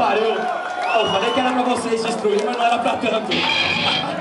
pariu! Eu falei que era pra vocês destruir, mas não era pra tanto.